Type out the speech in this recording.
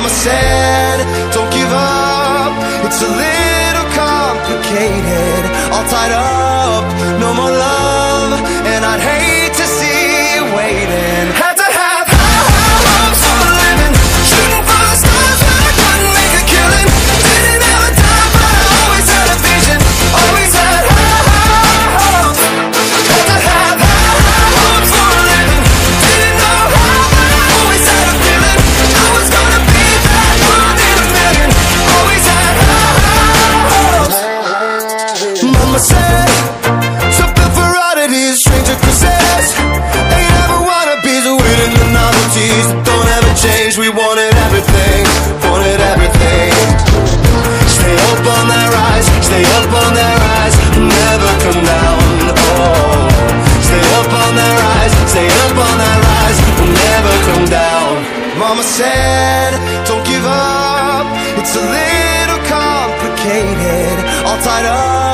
Mama said, don't give up, it's a little complicated. All tied up, no more love. mama said, don't give up. It's a little complicated, all tied up.